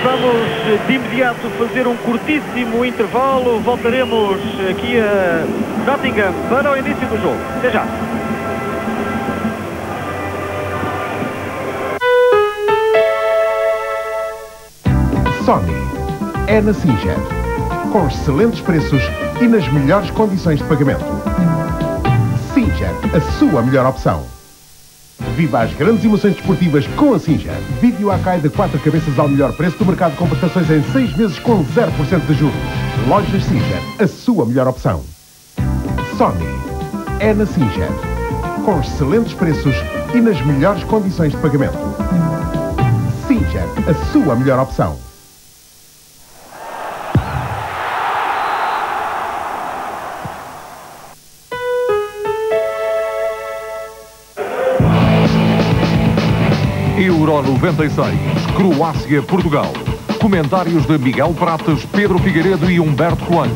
momento fazer um curtíssimo intervalo. Voltaremos aqui a Nottingham para o início do jogo. Até já. Sony é na Singer, com excelentes preços e nas melhores condições de pagamento. Singer, a sua melhor opção. Viva as grandes emoções desportivas com a Singer. Vídeo Akai de 4 cabeças ao melhor preço do mercado com prestações em 6 meses com 0% de juros. Lojas Singer, a sua melhor opção. Sony é na Singer, com excelentes preços e nas melhores condições de pagamento. Singer, a sua melhor opção. Euro 96, Croácia-Portugal. Comentários de Miguel Pratas, Pedro Figueiredo e Humberto Coelho.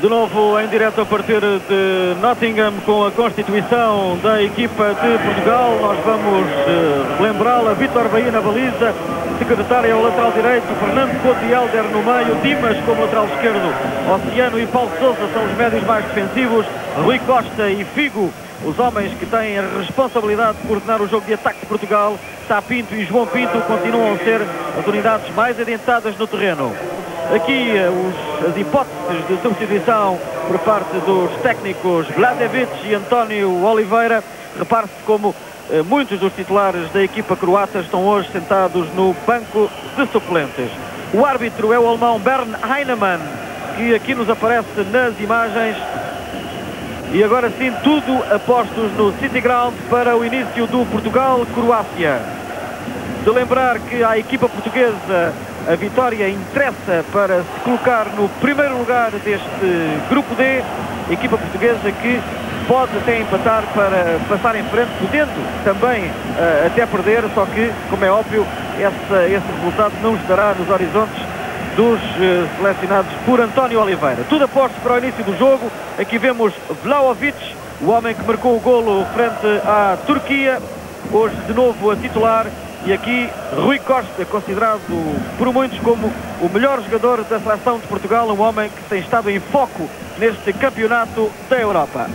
De novo em direto a partir de Nottingham com a constituição da equipa de Portugal. Nós vamos uh, lembrá-la. Vitor Bahia na baliza, secretário ao lateral direito, Fernando Couto e Helder no meio, Dimas como lateral esquerdo, Oceano e Paulo Sousa são os médios mais defensivos, Rui Costa e Figo os homens que têm a responsabilidade de coordenar o jogo de ataque de Portugal, Sá Pinto e João Pinto, continuam a ser as unidades mais adiantadas no terreno. Aqui os, as hipóteses de substituição por parte dos técnicos Vladevic e António Oliveira. Repare-se como eh, muitos dos titulares da equipa croata estão hoje sentados no banco de suplentes. O árbitro é o alemão Bern Heinemann, que aqui nos aparece nas imagens e agora sim, tudo apostos no City Ground para o início do Portugal-Croácia. De lembrar que à equipa portuguesa a vitória interessa para se colocar no primeiro lugar deste grupo D. Equipa portuguesa que pode até empatar para passar em frente, podendo também uh, até perder, só que, como é óbvio, essa, esse resultado não estará nos horizontes dos uh, selecionados por António Oliveira. Tudo aposto para o início do jogo. Aqui vemos Vlaovic, o homem que marcou o golo frente à Turquia. Hoje de novo a titular. E aqui Rui Costa, considerado por muitos como o melhor jogador da seleção de Portugal, um homem que tem estado em foco neste campeonato da Europa.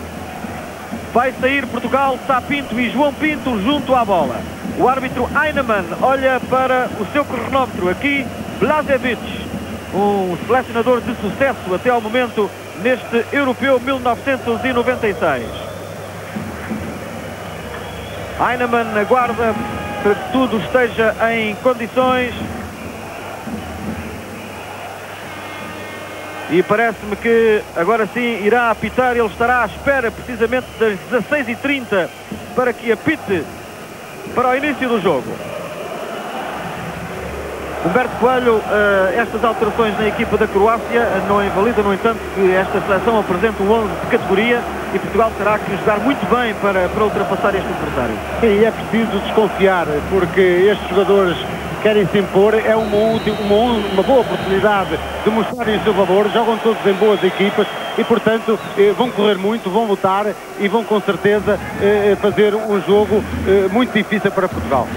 Vai sair Portugal, Sá Pinto e João Pinto junto à bola. O árbitro Heinemann olha para o seu cronómetro. Aqui Blazevic um selecionador de sucesso até ao momento neste Europeu 1996. Heinemann aguarda para que tudo esteja em condições. E parece-me que agora sim irá apitar. Ele estará à espera precisamente das 16h30 para que apite para o início do jogo. Humberto Coelho, uh, estas alterações na equipa da Croácia não invalida, no entanto, que esta seleção apresenta um 11 de categoria e Portugal terá que jogar muito bem para, para ultrapassar este adversário. Sim, é preciso desconfiar, porque estes jogadores querem se impor, é uma, uma, uma boa oportunidade de mostrarem o seu valor, jogam todos em boas equipas e, portanto, eh, vão correr muito, vão lutar e vão com certeza eh, fazer um jogo muito difícil para Portugal.